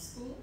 School